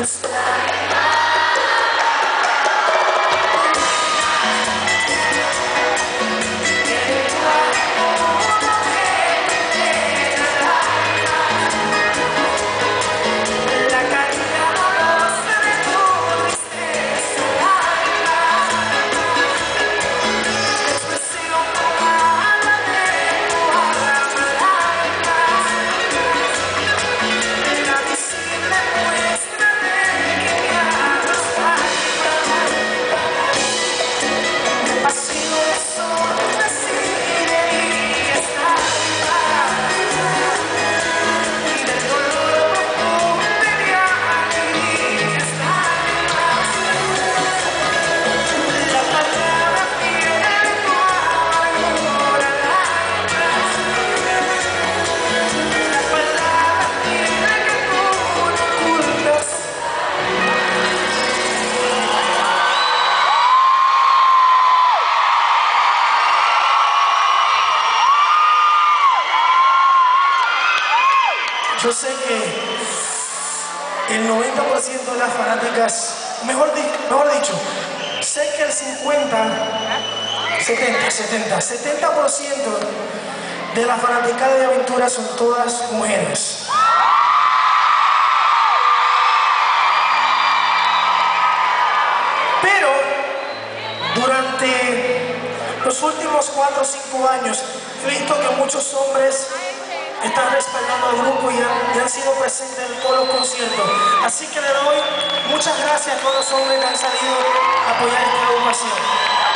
Yes. Yo sé que el 90% de las fanáticas, mejor, dicho, sé que el 50, 70, 70, 70% de las fanáticas de aventura son todas mujeres. Pero durante los últimos 4 o 5 años he visto que muchos hombres grupo y han, sido presentes en todos los conciertos. Así que le doy muchas gracias a todos los hombres que han salido a apoyar esta agrupación.